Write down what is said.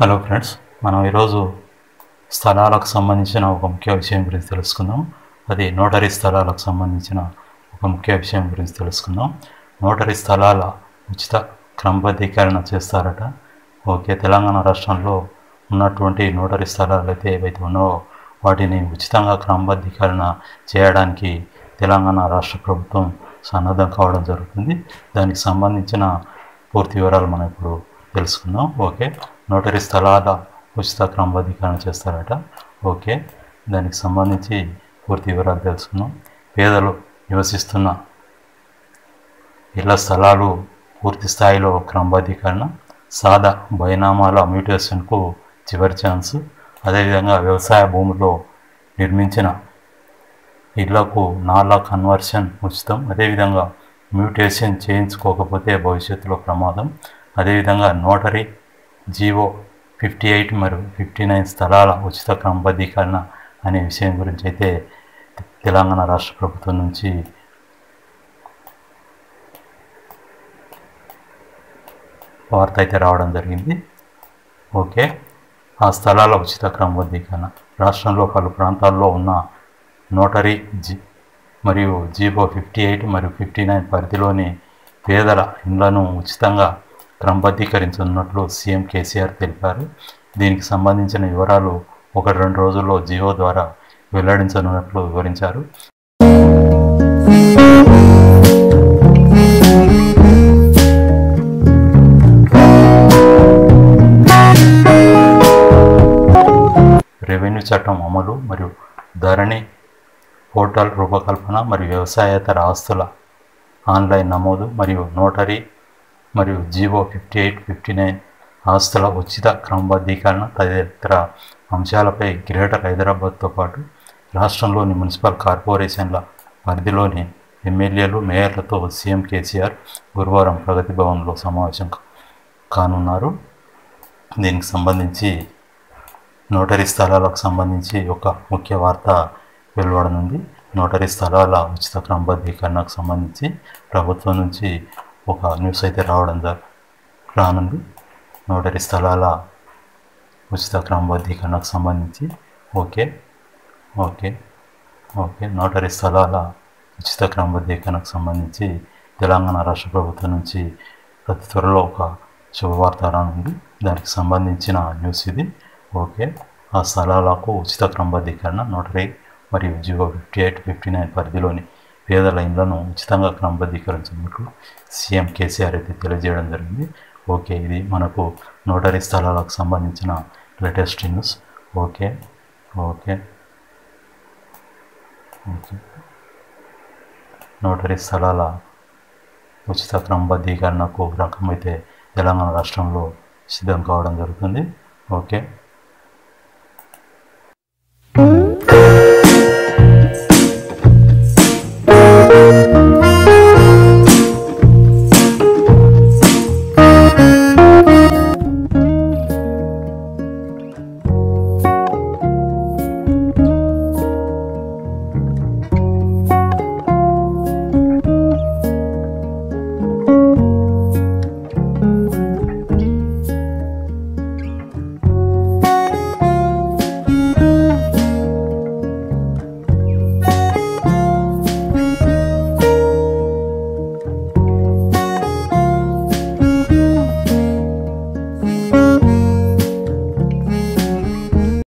Hello friends మనం ఈరోజు స్థలాలకు సంబంధించిన ఒక ముఖ్య విషయం గురించి తెలుసుకుందాం. అది నోటరీ స్థలాలకు సంబంధించిన ఒక ముఖ్య విషయం గురించి తెలుసుకుందాం. నోటరీ స్థలాల ఉచిత క్రమబద్ధీకరణ చేస్తారట. ఓకే తెలంగాణ రాష్ట్రంలో ఉన్నటువంటి నోటరీ స్థలాలు అయితే ఏవైతే ఉన్నాయో వాటిని ఉచితంగా క్రమబద్ధీకరణ చేయడానికి తెలంగాణ రాష్ట్ర ప్రభుత్వం సన్నద్ధం కావడం జరుగుతుంది. దానికి సంబంధించిన పూర్తి వివరాలు మనం ఇప్పుడు తెలుసుకుందాం. ఓకే నోటరీ స్థలాల ఉచిత క్రమబద్ధీకరణ చేస్తారట. ఓకే. దానికి సంబంధించి పూర్తి వివరాలు తెలుసుకున్నాం పేదలు నివసిస్తున్న ఇళ్ళ స్థలాలు పూర్తి స్థాయిలో క్రమబద్ధీకరణ సాదా బైనామాల మ్యూటేషన్కు చివరి ఛాన్స్. అదేవిధంగా వ్యవసాయ భూముల్లో నిర్మించిన ఇళ్ళకు నాలా కన్వర్షన్ ఉచితం. అదేవిధంగా మ్యూటేషన్ చేయించుకోకపోతే భవిష్యత్తులో ప్రమాదం. అదేవిధంగా నోటరీ జీవో ఫిఫ్టీ ఎయిట్ మరియు ఫిఫ్టీ నైన్ స్థలాల ఉచిత క్రమబద్ధీకరణ అనే విషయం గురించి అయితే తెలంగాణ రాష్ట్ర ప్రభుత్వం నుంచి వార్త అయితే రావడం జరిగింది. ఓకే. ఆ స్థలాల ఉచిత క్రమబద్ధీకరణ. రాష్ట్రంలో పలు ప్రాంతాల్లో ఉన్న నోటరీ జి మరియు జీవో ఫిఫ్టీ ఎయిట్ మరియు ఫిఫ్టీ నైన్ పరిధిలోని పేదల ఇండ్లను ఉచితంగా క్రమబద్ధీకరించనున్నట్లు సీఎం కేసీఆర్ తెలిపారు. దీనికి సంబంధించిన వివరాలు ఒకటి రెండు రోజుల్లో జియో ద్వారా వెల్లడించనున్నట్లు వివరించారు. రెవెన్యూ చట్టం అమలు మరియు ధరణి పోర్టల్ రూపకల్పన మరియు వ్యవసాయేతర ఆస్తుల ఆన్లైన్ నమోదు మరియు నోటరీ మరియు GO fifty eight fifty nine ఆస్తుల ఉచిత క్రమబద్ధీకరణ తదితర అంశాలపై గ్రేటర్ హైదరాబాద్తో పాటు రాష్ట్రంలోని మున్సిపల్ కార్పొరేషన్ల పరిధిలోని ఎమ్మెల్యేలు మేయర్లతో సీఎం కేసీఆర్ గురువారం ప్రగతి భవన్లో సమావేశం కానున్నారు. దీనికి సంబంధించి నోటరీ స్థలాలకు సంబంధించి ఒక ముఖ్య వార్త వెలువడనుంది. నోటరీ స్థలాల ఉచిత క్రమబద్ధీకరణకు సంబంధించి ప్రభుత్వం నుంచి ఒక న్యూస్ అయితే రావడం జరు రానుంది. నోటరీ స్థలాల ఉచిత క్రమబద్ధీకరణకు సంబంధించి. ఓకే. ఓకే. ఓకే. నోటరీ స్థలాల ఉచిత క్రమబద్ధీకరణకు సంబంధించి తెలంగాణ రాష్ట్ర ప్రభుత్వం నుంచి ప్రతి త్వరలో ఒక శుభవార్త రానుంది. దానికి సంబంధించిన న్యూస్ ఇది. ఓకే. ఆ స్థలాలకు ఉచిత క్రమబద్ధీకరణ నోటరీ మరియు GO fifty eight fifty nine పరిధిలోని పేద లైన్లను ఉచితంగా క్రమబద్ధీకరించినట్లు సీఎం కేసీఆర్ అయితే తెలియజేయడం జరిగింది. ఓకే ఇది మనకు నోటరీ స్థలాలకు సంబంధించిన latest news. Okay okay okay. Notary స్థలాల ఉచిత క్రమబద్ధీకరణకు రకం అయితే తెలంగాణ రాష్ట్రంలో సిద్ధం కావడం జరుగుతుంది. ఓకే.